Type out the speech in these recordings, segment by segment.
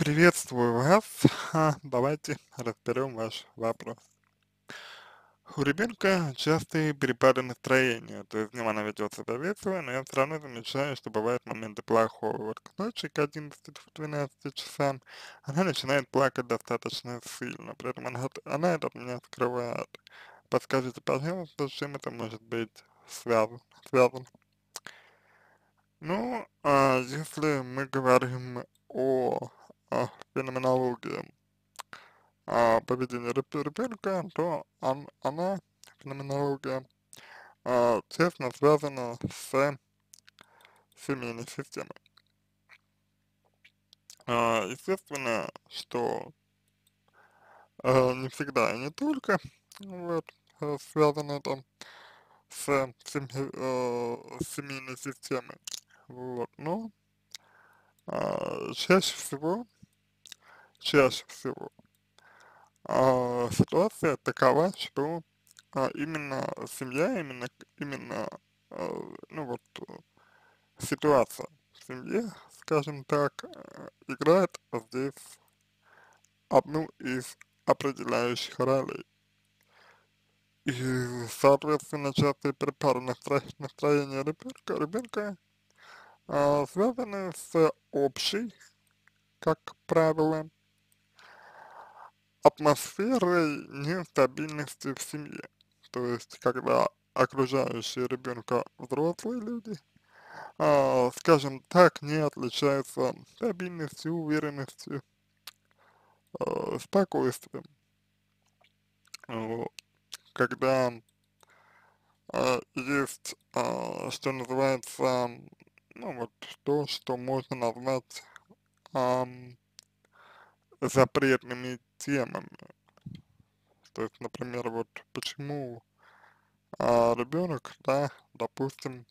Приветствую вас. Давайте разберем ваш вопрос. У ребенка частые перепады настроения, то есть днем она ведет себя весело, но я все равно замечаю, что бывают моменты плохого. Вот к ночи к 11-12 часам она начинает плакать достаточно сильно, при этом она, она это от меня скрывает. Подскажите, пожалуйста, с чем это может быть связано? связано? Ну, а если мы говорим о, о феноменологии а, поведения ребенка, то он, она, феноменология, а, тесно связана с семейной системой. А, естественно, что а, не всегда и не только вот, э, связано это с, семьи, э, семейной системой. Вот, но а, чаще всего, чаще всего а, ситуация такова, что а, именно семья, именно, именно, а, ну вот, ситуация в семье, скажем так, играет здесь одну из определяющих ролей. И, соответственно, частые перепады настро настроения ребенка, ребенка а, связаны с общей, как правило, атмосферой нестабильности в семье. То есть, когда окружающие ребенка взрослые люди, а, скажем так, не отличаются стабильностью, уверенностью, а, спокойствием. Вот. Когда а, есть, а, что называется, ну вот то, что можно назвать а, запретными темами. То есть, например, вот почему а, ребенок, да, допустим,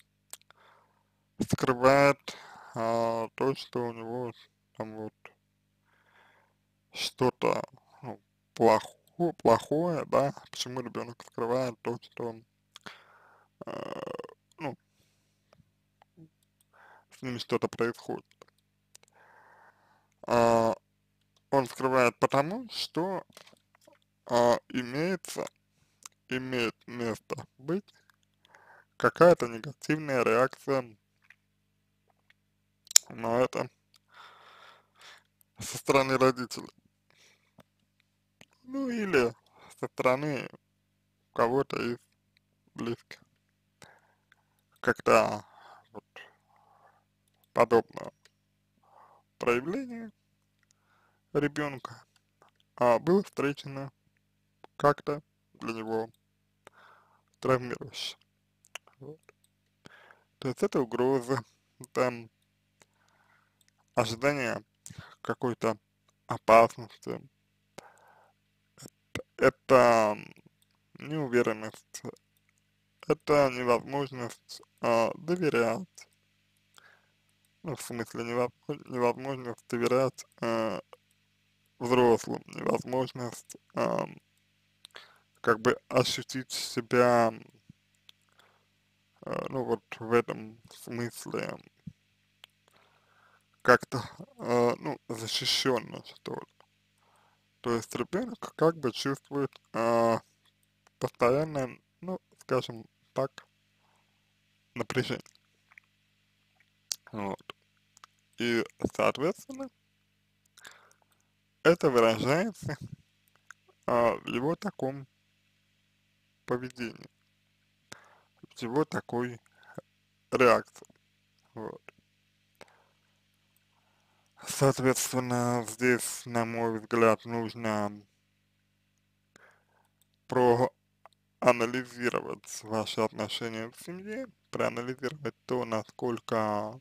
скрывает а, то, что у него там вот что-то ну, плохое, плохое, да, почему ребенок скрывает то, что э, ну, с ним что-то происходит. А, он скрывает потому, что а, имеется, имеет место быть какая-то негативная реакция на это со стороны родителей. Ну или со стороны кого-то из близких. Когда вот подобное проявление ребенка а, было встречено как-то для него травмирующе. Вот. То есть это угроза, там ожидание какой-то опасности, это, неуверенность, это невозможность а, доверять, ну, в смысле невозможность доверять а, взрослым, невозможность а, как бы ощутить себя, а, ну вот в этом смысле, как-то, а, ну, защищенно, что ли. То есть ребенок как бы чувствует а, постоянное, ну, скажем так, напряжение. Вот. И, соответственно, это выражается а, в его таком поведении, в его такой реакции. Вот. Соответственно, здесь, на мой взгляд, нужно проанализировать ваши отношения в семье, проанализировать то, насколько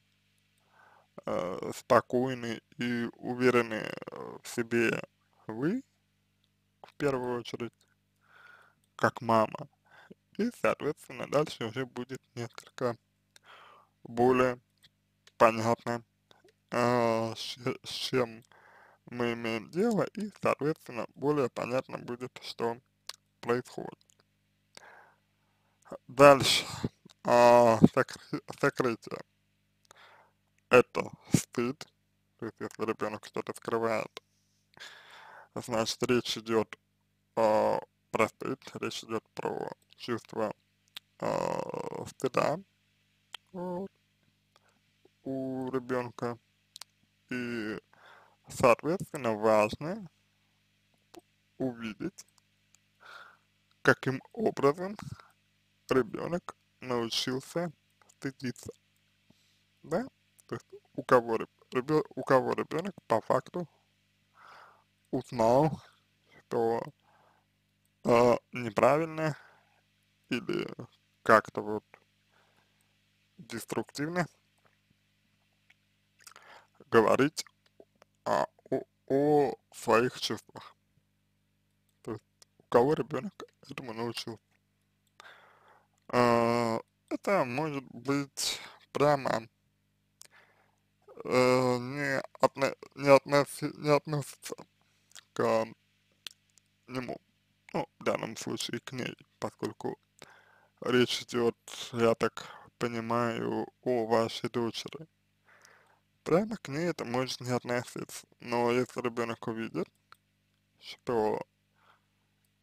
э, спокойны и уверены в себе вы, в первую очередь, как мама. И, соответственно, дальше уже будет несколько более понятно, э, с, чем мы имеем дело, и, соответственно, более понятно будет, что происходит. Дальше, э, сокры сокрытие это стыд, То есть, если ребенок что-то скрывает, значит, речь идет о, простит, речь идет про чувство э, стыда. Вот, у ребенка. И, соответственно, важно увидеть, каким образом ребенок научился стыдиться, да, у кого, ребё, у кого ребенок по факту узнал, что э, неправильно или как-то вот деструктивно говорить а, о, о своих чувствах. То есть у кого ребенок этому научился. А, это может быть прямо э, не, отно, не, относи, не относится к нему, ну, в данном случае к ней, поскольку речь идет, я так понимаю, о вашей дочери. Прямо к ней это может не относиться, но если ребенок увидит, что,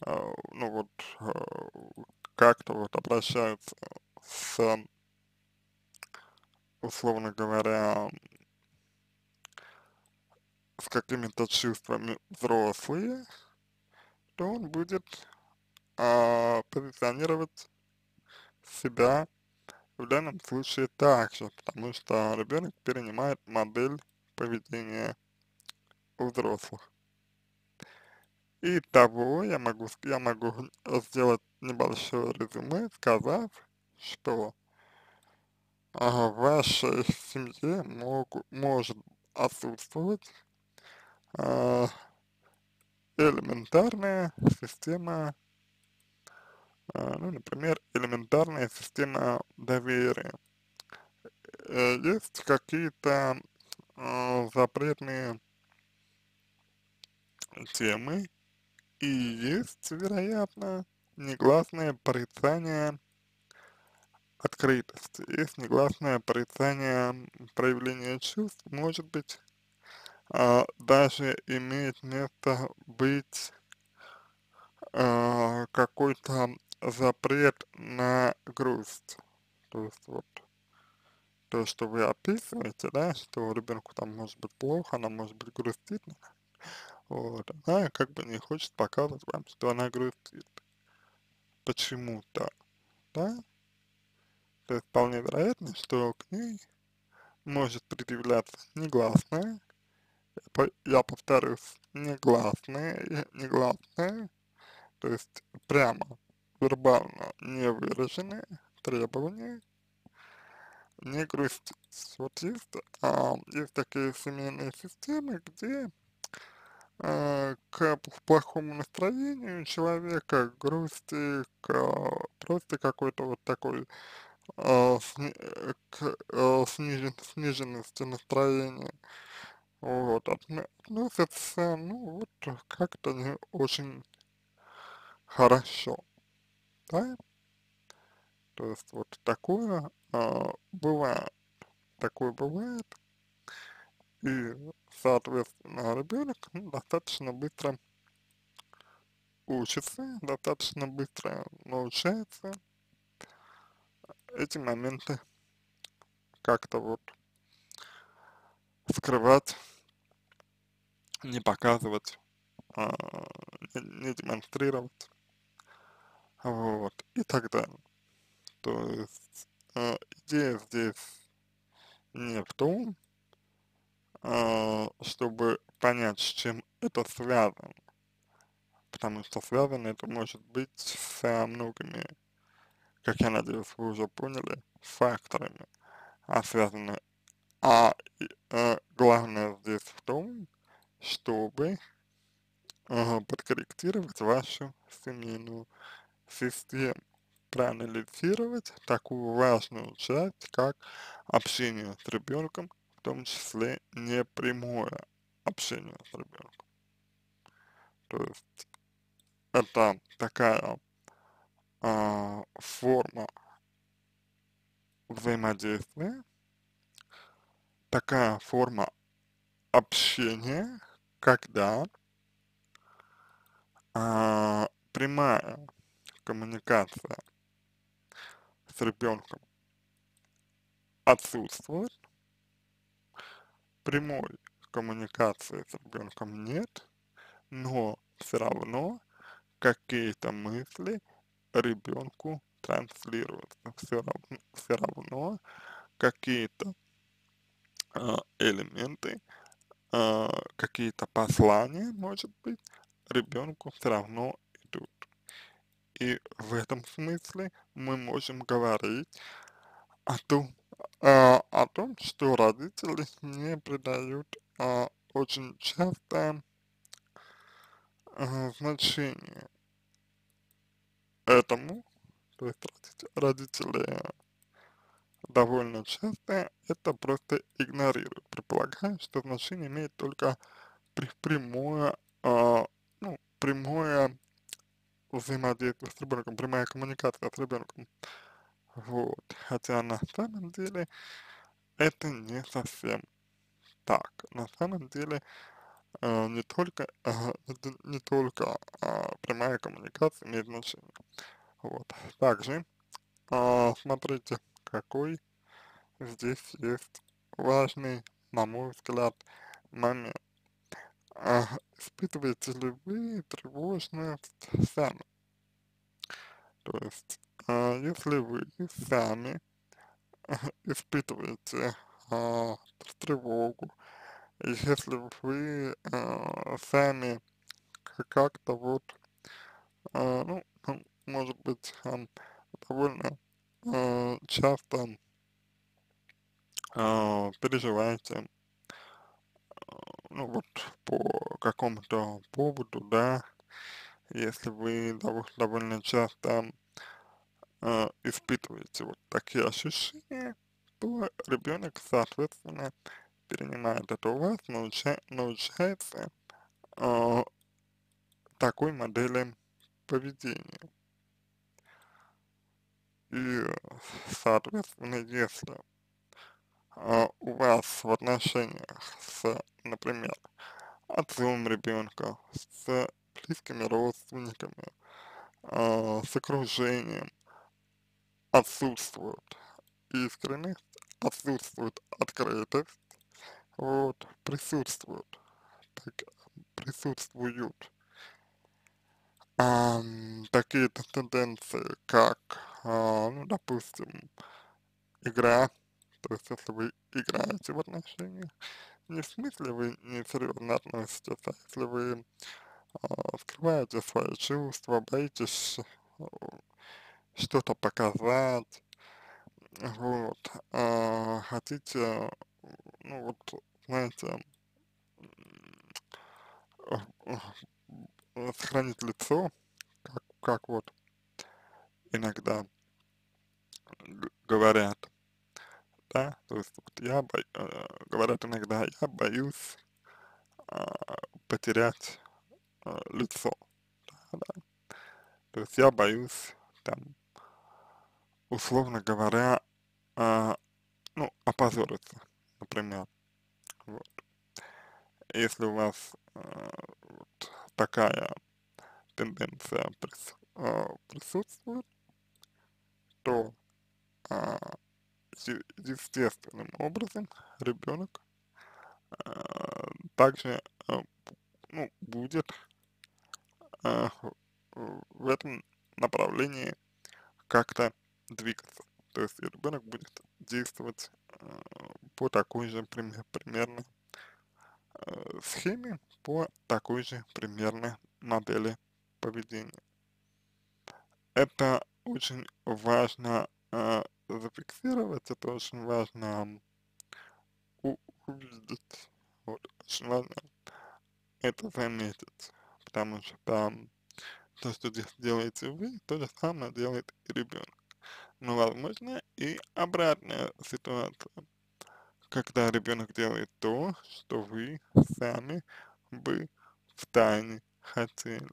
э, ну вот, э, как-то вот обращаются с, условно говоря, с какими-то чувствами взрослые, то он будет а, позиционировать себя в данном случае так же, потому что ребенок перенимает модель поведения у взрослых. И того я могу, я могу сделать небольшое резюме, сказав, что а, в вашей семье могу, может отсутствовать элементарная система, а, ну, например, элементарная система доверия. Э, есть какие-то а, запретные темы, и есть, вероятно, негласное порицание открытости. Есть негласное порицание проявления чувств, может быть, а, даже имеет место быть а, какой-то запрет на грусть. То есть вот то, что вы описываете, да, что ребенку там может быть плохо, она может быть грустит, вот, она как бы не хочет показывать вам, что она грустит. Почему-то, да? То есть вполне вероятно, что к ней может предъявляться негласное, я повторюсь, негласное, негласное, то есть прямо вербально не выраженные требования не грустить. Вот есть, а, есть такие семейные системы, где а, к плохому настроению человека, к грусти, к просто какой-то вот такой а, к снижен, сниженности настроения, вот, относятся, ну, вот, как-то не очень хорошо, да? То есть вот такое а, бывает, такое бывает, и, соответственно, ребенок ну, достаточно быстро учится, достаточно быстро научается эти моменты как-то вот скрывать, не показывать, а, не, демонстрировать, вот, и так далее. То есть а, идея здесь не в том, а, чтобы понять, с чем это связано, потому что связано это может быть со многими, как я надеюсь, вы уже поняли, факторами, а связано, а, а главное здесь в том, чтобы а, подкорректировать вашу семейную систему, проанализировать такую важную часть, как общение с ребенком том числе непрямое общение с ребенком. То есть это такая а, форма взаимодействия, такая форма общение, когда а, прямая коммуникация с ребенком отсутствует, прямой коммуникации с ребенком нет, но все равно какие-то мысли ребенку транслируются, все равно, равно какие-то э, элементы, э, какие-то послания, может быть, ребенку все равно идут. И в этом смысле мы можем говорить о том, э, о том, что родители не придают э, очень часто э, значение этому, то есть родители довольно часто это просто игнорируют, предполагая, что значение имеет только прямое, э, ну, прямое взаимодействие с ребенком, прямая коммуникация с ребенком. Вот. Хотя на самом деле это не совсем так. На самом деле э, не только, э, не, только э, прямая коммуникация имеет значение. Вот. Также, э, смотрите, какой здесь есть важный, на мой взгляд, момент. А, испытываете ли вы тревожность сами? То есть, а, если вы сами испытываете а, тревогу, если вы а, сами как-то вот, а, ну, может быть, а, довольно а, часто переживаете, ну вот по какому-то поводу, да, если вы дов довольно часто э, испытываете вот такие ощущения, то ребенок, соответственно, перенимает это у вас, науча научается э, такой модели поведения. И, соответственно, если э, у вас в отношениях с, например, отцом ребенка, с близкими родственниками, э, с окружением отсутствует искренность, отсутствует открытость, вот, присутствуют, так, присутствуют. А, такие тенденции, как, а, ну, допустим, игра, то есть если вы играете в отношениях, не в смысле вы несерьезно относитесь, а если вы а, скрываете свои чувства, боитесь а, что-то показать, вот, а, хотите, ну вот, знаете, сохранить лицо, как, как вот иногда говорят, да, то есть вот я бо, э, говорят иногда, я боюсь э, потерять э, лицо, да, да, то есть я боюсь там, условно говоря, э, ну, опозориться, например, вот. Если у вас э, вот такая тенденция прис, э, присутствует, то э, естественным образом ребенок э, также э, ну, будет э, в этом направлении как-то двигаться. То есть ребенок будет действовать по такой же пример, примерно схеме, по такой же примерно модели поведения. Это очень важно зафиксировать, это очень важно увидеть, вот, очень важно это заметить, потому что то, что делаете вы, то же самое делает и ребенок. Но возможно и обратная ситуация, когда ребенок делает то, что вы сами бы в тайне хотели.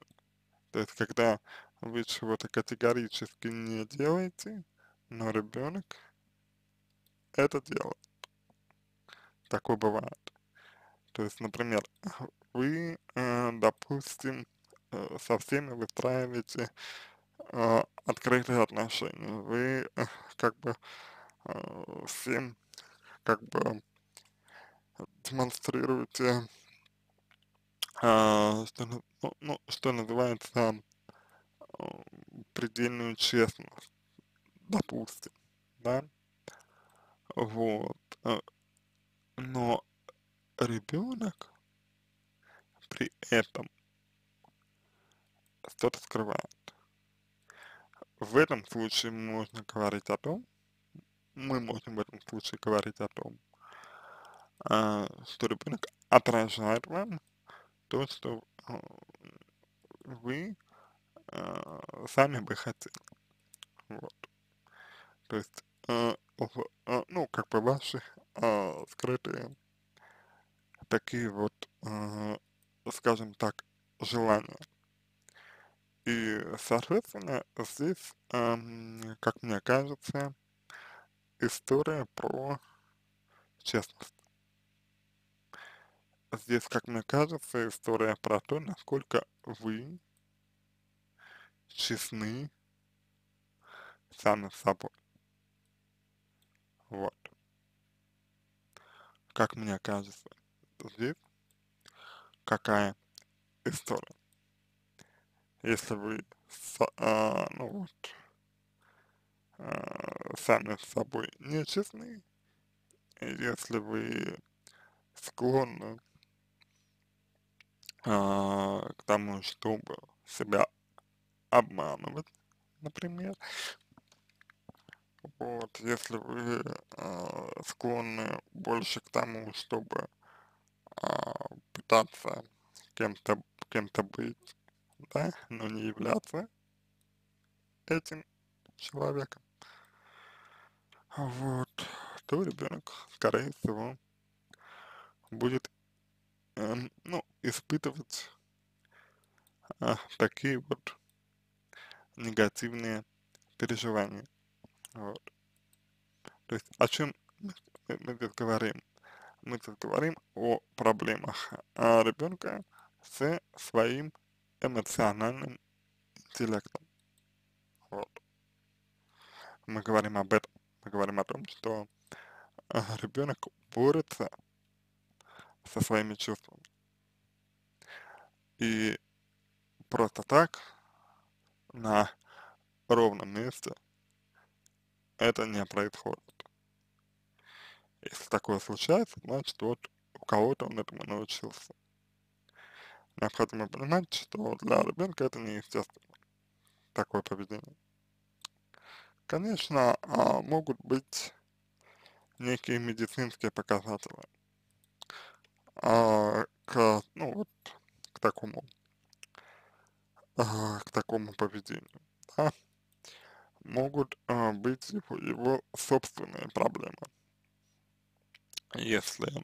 То есть, когда вы чего-то категорически не делаете, но ребенок это делает. Такое бывает. То есть, например, вы, э, допустим, э, со всеми выстраиваете э, открытые отношения, вы как бы всем как бы демонстрируете, что, ну, ну, что называется, предельную честность, допустим, да, вот, э, но ребенок при этом что-то скрывает. В этом случае можно говорить о том, мы можем в этом случае говорить о том, а, что ребенок отражает вам то, что а, вы сами бы хотели. Вот. То есть, а, в- а, ну, как бы ваши а, скрытые такие вот, а, скажем так, желания. И, соответственно, здесь, ам, как мне кажется, история про честность. Здесь, как мне кажется, история про то, насколько вы честны сами с собой. Вот. Как мне кажется, здесь какая история. Если вы, а, ну вот, а, сами с собой не честны, и если вы склонны а, к тому, чтобы себя обманывать, например, вот, если вы а, склонны больше к тому, чтобы а, пытаться кем-то кем-то быть, да, но не являться этим человеком, вот, то ребенок, скорее всего, будет, эм, ну, испытывать а, такие вот негативные переживания, вот. То есть о чем мы, мы здесь говорим? Мы тут говорим о проблемах а, ребенка с своим эмоциональным интеллектом. Вот. Мы говорим об этом. Мы говорим о том, что а, ребенок борется со своими чувствами. И просто так на ровном месте это не происходит. Если такое случается, значит вот у кого-то он этому научился. Необходимо понимать, что для ребенка это неестественно, такое поведение. Конечно, а, могут быть некие медицинские показатели а, к, ну вот, к такому, а, к такому поведению, да. Могут а, быть его, его собственные проблемы. Если,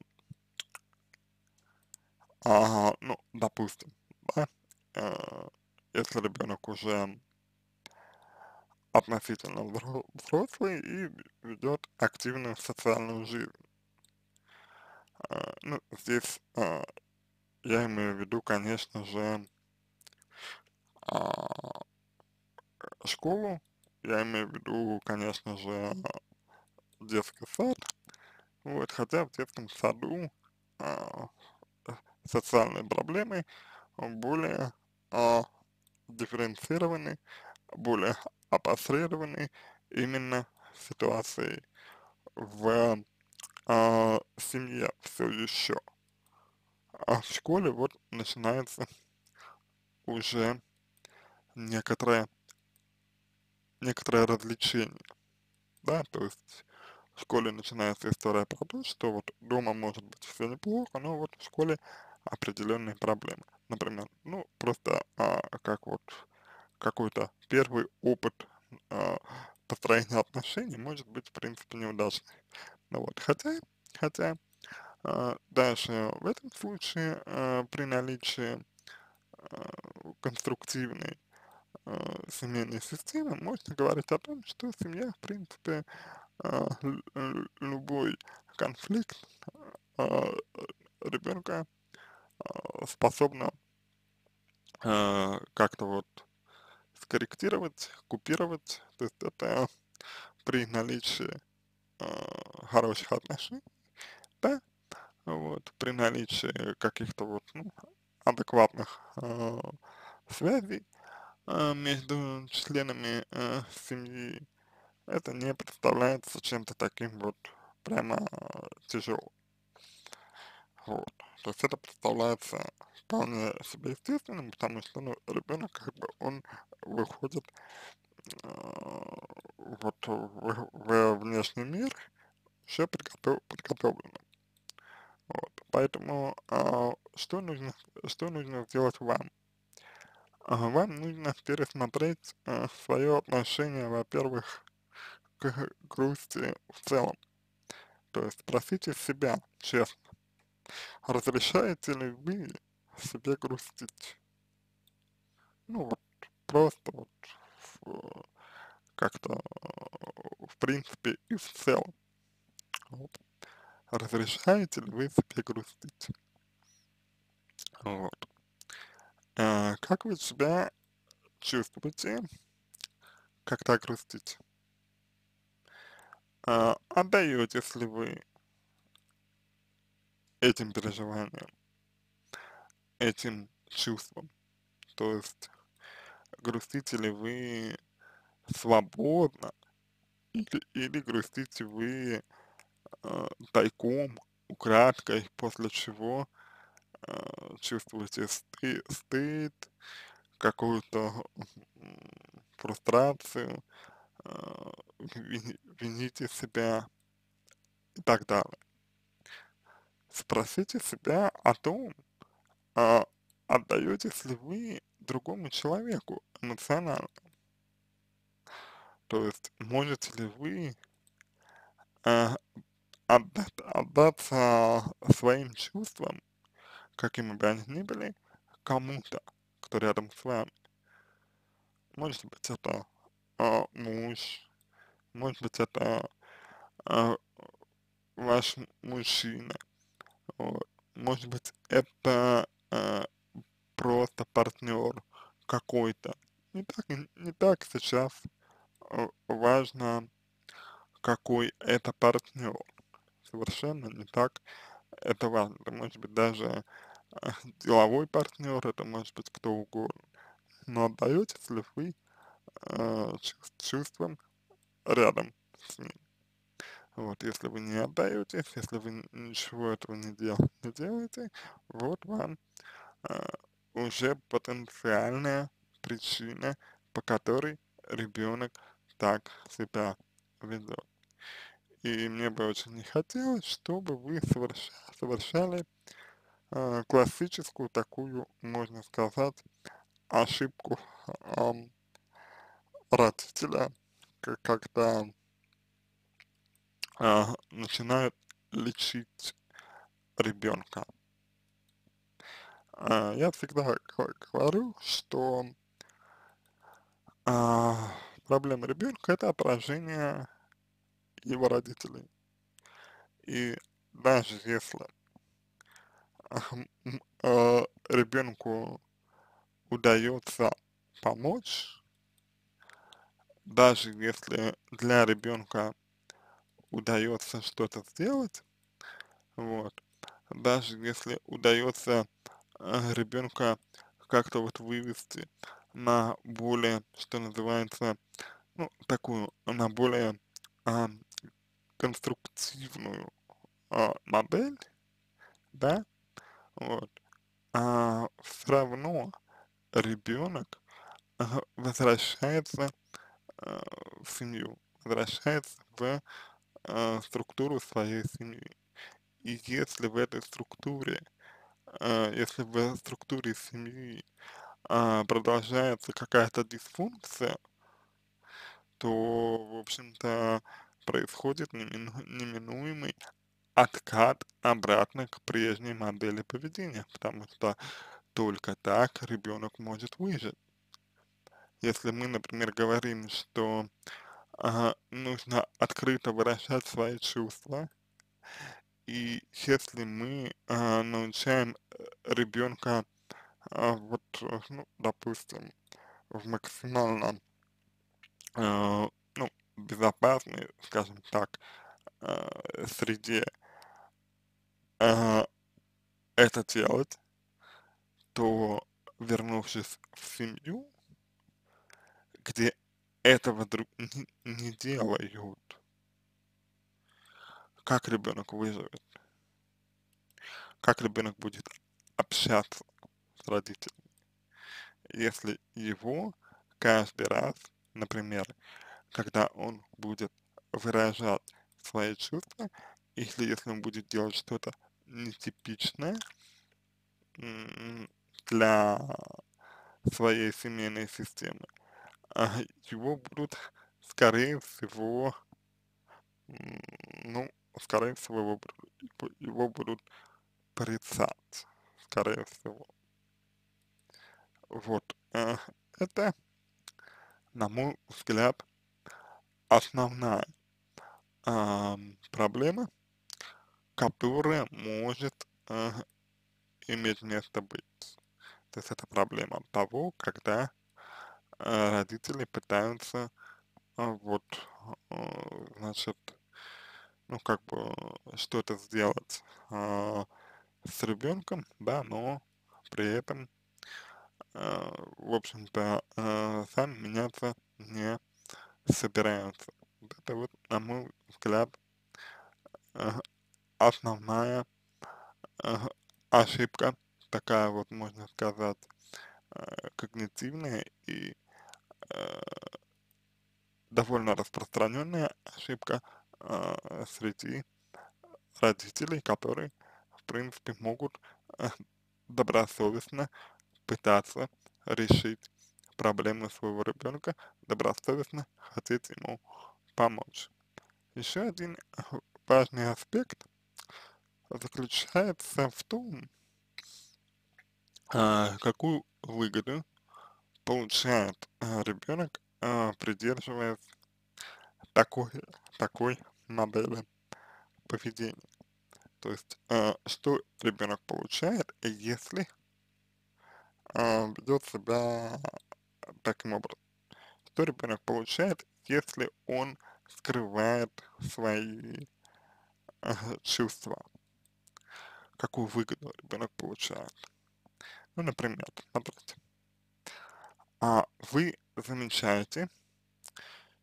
а, ну, допустим, да, э, если ребенок уже относительно взро- взрослый и ведет активную социальную жизнь. А, Ну, здесь а, я имею в виду, конечно же, а, школу, я имею в виду, конечно же, детский сад, вот, хотя в детском саду а, социальные проблемы более а, дифференцированы, более опосредованы именно ситуацией в а, семье все еще. А в школе вот начинается уже некоторое, некоторое развлечение, да, то есть в школе начинается история про то, что вот дома может быть все неплохо, но вот в школе определенные проблемы. Например, ну, просто а, как вот какой-то первый опыт а, построения отношений может быть, в принципе, неудачный. Ну вот, хотя, хотя, а, дальше в этом случае а, при наличии а, конструктивной а, семейной системы можно говорить о том, что семья, в принципе, лю- лю- любой конфликт а, ребенка э, способна э, как-то вот скорректировать, купировать, то есть это при наличии э, хороших отношений, да, вот, при наличии каких-то вот, ну, адекватных э, связей. э, между членами э, семьи, это не представляется чем-то таким вот прямо э, тяжелым. Вот. То есть это представляется вполне себе естественным, потому что ну, ребенок как бы он выходит э, вот в, в внешний мир еще подготов, подготовленным. Вот. Поэтому э, что нужно что нужно сделать вам? Э, вам нужно пересмотреть э, свое отношение, во-первых, к грусти в целом. То есть спросите себя честно, разрешаете ли вы себе грустить? Ну вот, просто вот как-то в принципе и в целом. Вот. Разрешаете ли вы себе грустить? Вот. А, как вы себя чувствуете, когда грустите? А, отдаетесь ли вы этим переживаниям, этим чувствам? То есть грустите ли вы свободно или, или грустите вы э, тайком, украдкой, после чего чувствуете сты стыд, какую-то фрустрацию, э, вините себя и так далее. Спросите себя о том, а отдаетесь ли вы другому человеку эмоционально. То есть можете ли вы э, отдать, отдаться своим чувствам, какими бы они ни были, кому-то, кто рядом с вами. Может быть это э, муж, может быть это э, ваш мужчина, вот. может быть это э, просто партнер какой-то. Не так, не так сейчас важно, какой это партнер. Совершенно не так это важно. Это может быть даже деловой партнер, это может быть кто угодно. Но отдаетесь ли вы э, чувствам рядом с ним? Вот, если вы не отдаетесь, если вы ничего этого не, дел не делаете, вот вам э, уже потенциальная причина, по которой ребенок так себя ведет. И мне бы очень не хотелось, чтобы вы совершали э, классическую такую, можно сказать, ошибку э, родителя, когда э, начинают лечить ребенка. Э, я всегда говорю, что э, проблема ребенка это отражение его родителей. И даже если ребенку удается помочь, даже если для ребенка удается что-то сделать, вот, даже если удается э, ребенка как-то вот вывести на более, что называется, ну, такую, на более а, конструктивную а, модель, да, вот, а все равно ребенок а, возвращается а, в семью, возвращается в а, структуру своей семьи. И если в этой структуре, если в структуре семьи продолжается какая-то дисфункция, то, в общем-то, происходит немину неминуемый откат обратно к прежней модели поведения, потому что только так ребенок может выжить. Если мы, например, говорим, что ага, нужно открыто выражать свои чувства И если мы э, научаем ребенка э, вот, ну, допустим, в максимально, э, ну, безопасной, скажем так, э, среде э, это делать, то вернувшись в семью, где этого друг не, не делают, как ребенок выживет? Как ребенок будет общаться с родителями, если его каждый раз, например, когда он будет выражать свои чувства, или если он будет делать что-то нетипичное для своей семейной системы, а его будут, скорее всего, ну, скорее всего, его, его будут порицать, скорее всего. Вот, э, это, на мой взгляд, основная проблема, которая может э, иметь место быть. То есть это проблема того, когда э, родители пытаются э, вот, э, значит, ну, как бы что-то сделать э, с ребенком, да, но при этом, э, в общем-то, э, сами меняться не собираются. Это вот, на мой взгляд, основная э, ошибка, такая вот, можно сказать, э, когнитивная и э, довольно распространенная ошибка среди родителей, которые, в принципе, могут добросовестно пытаться решить проблемы своего ребенка, добросовестно хотеть ему помочь. Еще один важный аспект заключается в том, э, какую выгоду получает э, ребенок, э, придерживаясь такой, такой модели поведения. То есть, что ребенок получает, если ведет себя таким образом. Что ребенок получает, если он скрывает свои чувства. Какую выгоду ребенок получает. Ну, например, смотрите. А вы замечаете,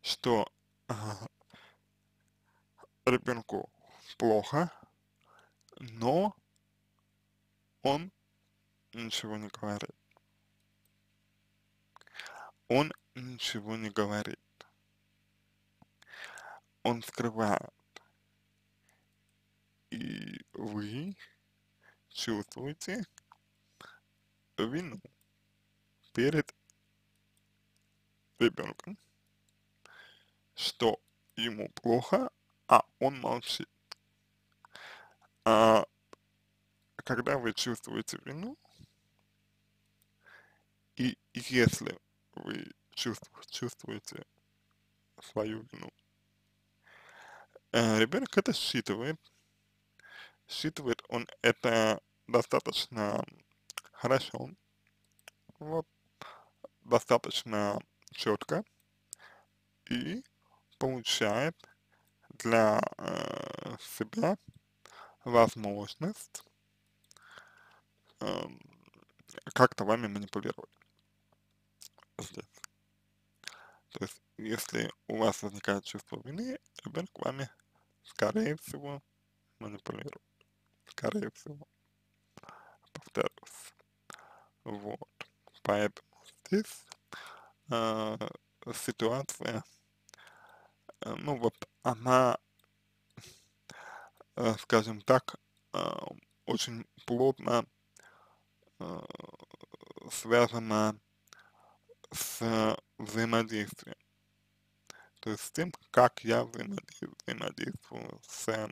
что ребенку плохо, но он ничего не говорит. Он ничего не говорит. Он скрывает. И вы чувствуете вину перед ребенком что ему плохо, а он молчит. А когда вы чувствуете вину, и если вы чувствуете, чувствуете свою вину, э, ребенок это считывает, считывает он это достаточно хорошо, вот, достаточно четко, и получает для э, себя возможность э, как-то вами манипулировать здесь. То есть, если у вас возникает чувство вины, ребенок вами, скорее всего, манипулирует. Скорее всего. Повторюсь. Вот. Поэтому здесь э, ситуация Э, ну вот она, э, скажем так, э, очень плотно связана с взаимодействием. То есть с тем, как я взаимодействую с,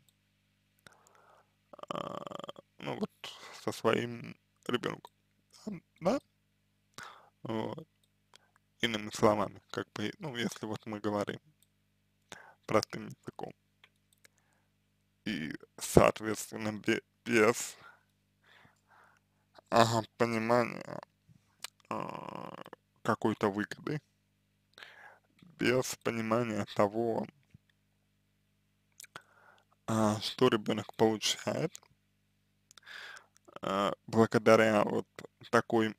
ну вот, со своим ребенком. Да? Вот. Иными словами, как бы, ну, если вот мы говорим простым языком. и, соответственно, бе без ага, понимания э, какой-то выгоды, без понимания того, э, что ребенок получает, благодаря вот такой,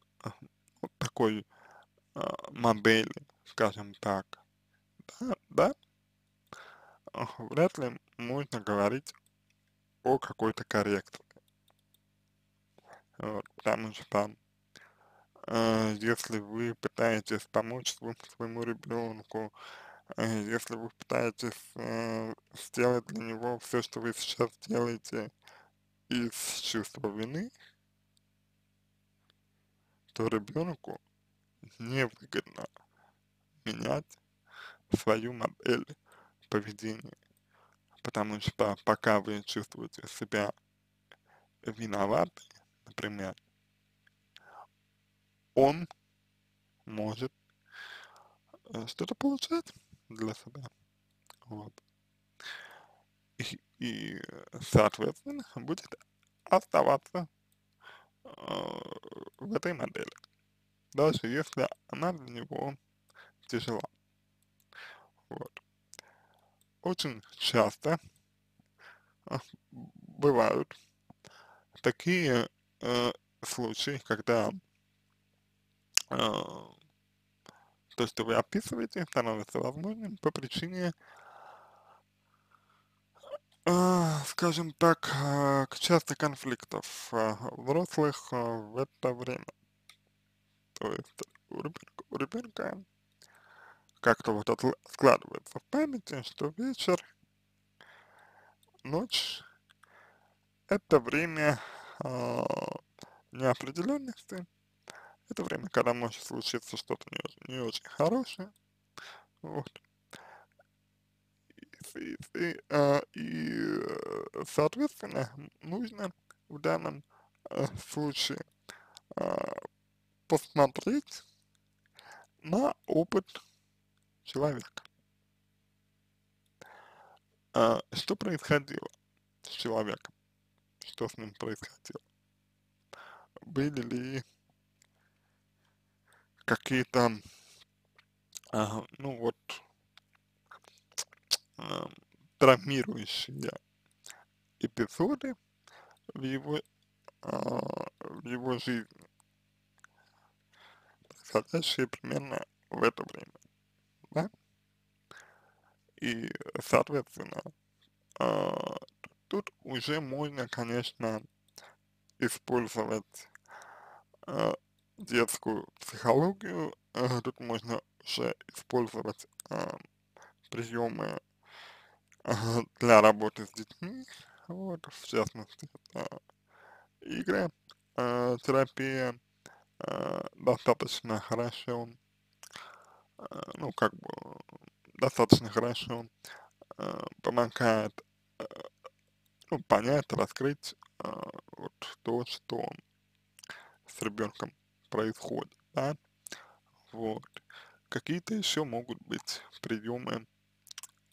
вот такой э, модели, скажем так, да, да, вряд ли можно говорить о какой-то коррекции. Вот, потому что э, если вы пытаетесь помочь своему, ребенку, если вы пытаетесь сделать для него все, что вы сейчас делаете из чувства вины, то ребенку невыгодно менять свою модель поведения. Потому что пока вы чувствуете себя виноваты, например, он может э, что-то получать для себя. Вот. И, и соответственно, будет оставаться э, в этой модели, даже если она для него тяжела. Вот. Очень часто э, бывают такие э, случаи, когда э, то, что вы описываете, становится возможным по причине, э, скажем так, э, часто конфликтов э, взрослых э, в это время. То есть у ребенка, у ребенка как-то вот складывается в памяти, что вечер, ночь — это время э, неопределенности, это время, когда может случиться что-то не, не очень хорошее, вот. И, и, э, и, соответственно, нужно в данном э, случае э, посмотреть на опыт человека. А, что происходило с человеком? Что с ним происходило? Были ли какие-то, а, ну вот, а, травмирующие эпизоды в его, а, в его жизни, происходящие примерно в это время да? И, соответственно, э, тут уже можно, конечно, использовать э, детскую психологию, э, тут можно уже использовать э, приемы э, для работы с детьми, вот, в частности, игры, э, терапия э, достаточно хорошо Э, ну, как бы, достаточно хорошо помогает, ну, понять, раскрыть вот то, что с ребенком происходит, да, вот. Какие-то еще могут быть приемы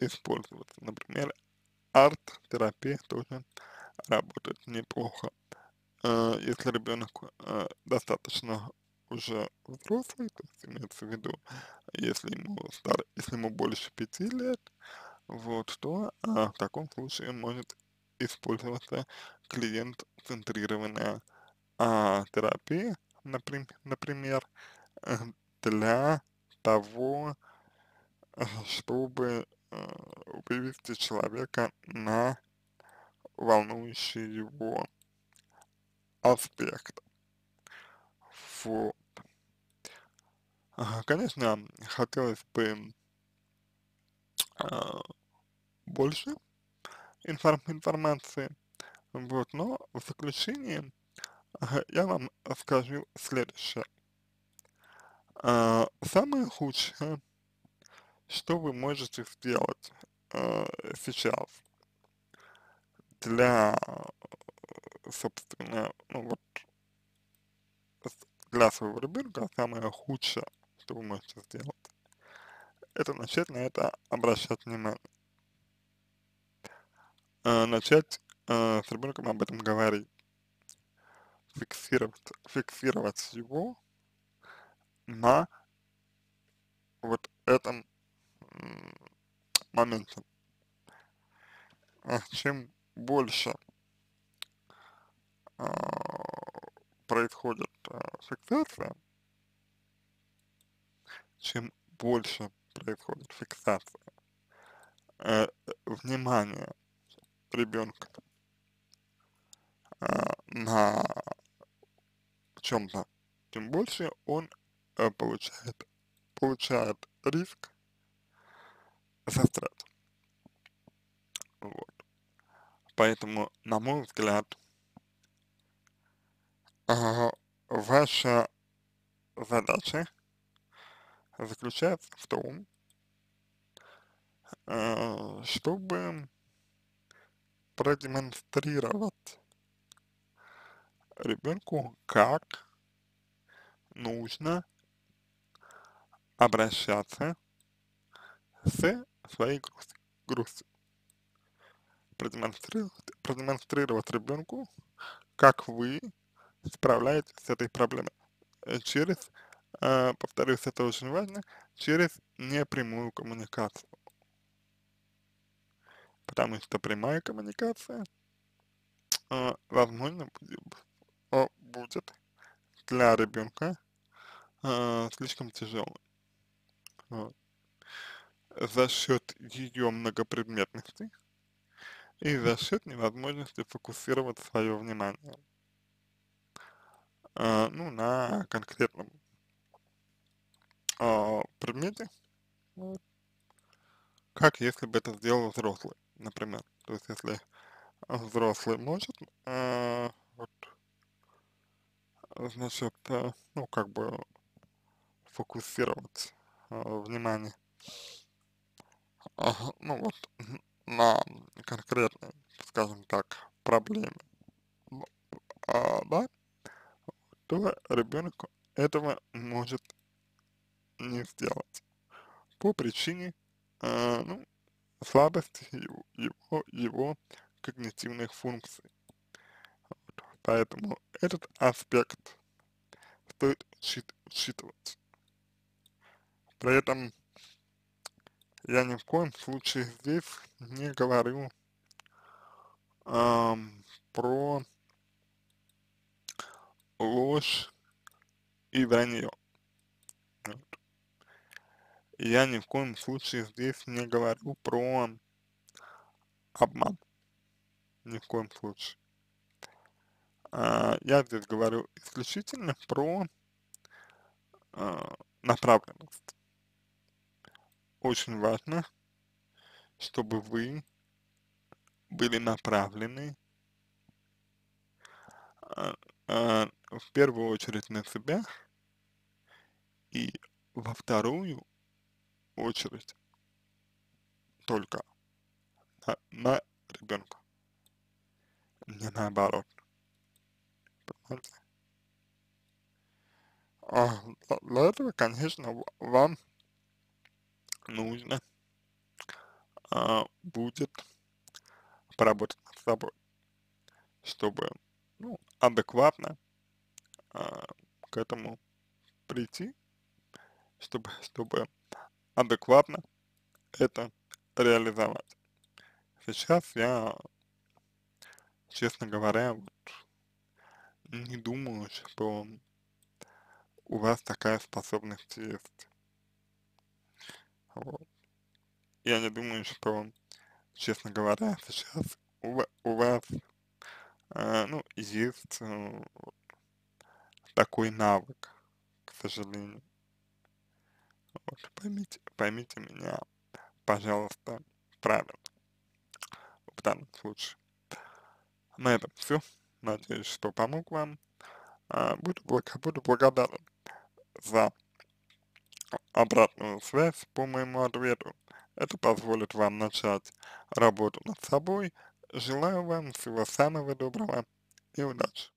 использоваться, например, арт-терапия тоже работает неплохо. Если ребенок достаточно уже взрослый, то есть имеется в виду, если ему стар, если ему больше пяти лет, вот, то а, в таком случае может использоваться клиент-центрированная а, терапия, например, например, э, для того, э, чтобы э, вывести человека на волнующий его аспект. Вот. Конечно, хотелось бы а, больше информ информации, вот, но в заключение я вам скажу следующее. А, самое худшее, что вы можете сделать а, сейчас для, собственно, ну вот, для своего ребенка, самое худшее, что вы можете сделать, это начать на это обращать внимание. э, начать э, с ребенком об этом говорить, фиксировать, фиксировать его на вот этом моменте. А чем больше а, происходит а, фиксация, чем больше происходит фиксация э, внимания ребенка э, на чем-то, тем больше он э, получает, получает риск застрять. Вот. Поэтому, на мой взгляд, э, ваша задача заключается в том, э, чтобы продемонстрировать ребенку, как нужно обращаться с своей грустью. грустью. Продемонстрировать, продемонстрировать ребенку, как вы справляетесь с этой проблемой э, через, э, повторюсь, это очень важно, через непрямую коммуникацию. Потому что прямая коммуникация, э, возможно, будет, будет для ребенка э, слишком тяжелой. Вот. За счет ее многопредметности и за счет невозможности фокусировать свое внимание э, ну, на конкретном э, предмете, вот, как если бы это сделал взрослый, например. То есть если взрослый может э, вот, значит, э, ну, как бы фокусировать э, внимание, ну, вот, на конкретной, скажем так, проблеме, э, да, то ребенок этого может не сделать по причине, э, ну, слабости его, его, его когнитивных функций. Вот. Поэтому этот аспект стоит учит, учитывать. При этом я ни в коем случае здесь не говорю эм, про ложь и вранье. Вот. Я ни в коем случае здесь не говорю про обман. Ни в коем случае. А, я здесь говорю исключительно про а, направленность. Очень важно, чтобы вы были направлены а, а, в первую очередь на себя и во вторую очередь только на, на ребенка, не наоборот. Понимаете? А для этого, конечно, вам нужно а, будет поработать над собой, чтобы ну, адекватно а, к этому прийти, чтобы, чтобы адекватно это реализовать. Сейчас я, честно говоря, вот, не думаю, что у вас такая способность есть. Вот. Я не думаю, что, честно говоря, сейчас у, у вас, э, ну, есть э, такой навык, к сожалению. Вот, поймите, поймите меня, пожалуйста, правильно в данном случае. На этом все. Надеюсь, что помог вам. А, буду, буду благодарен за обратную связь по моему ответу. Это позволит вам начать работу над собой. Желаю вам всего самого доброго и удачи.